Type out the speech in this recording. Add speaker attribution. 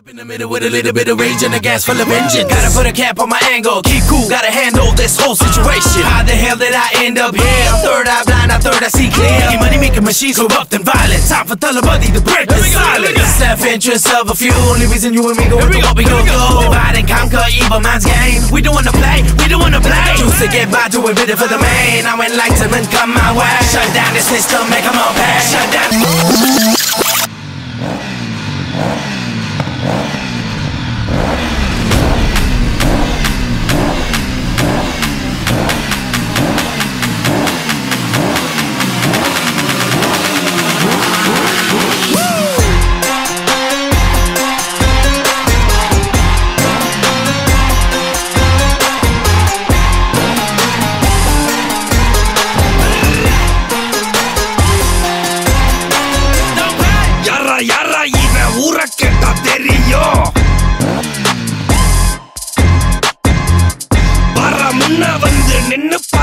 Speaker 1: Up in the middle with a little bit of rage and a gas full of engine. Gotta put a cap on my angle, keep cool, gotta handle this whole situation. How the hell did I end up here? Third eye blind, I third I see clear. Money making machines corrupt and violent. Time for Talabadi to break the silence. Self interest of a few, only reason you and me go into what we go go. Divide and conquer evil man's game. We don't wanna play, we don't wanna play. Choose to get by, do it bitter for the main. Now enlightenment come my way. Shut down the system, make 'em all pay. Shut down.
Speaker 2: இவன் கேட்டா தெரியும். வர முன்ன வந்து நின்னு பார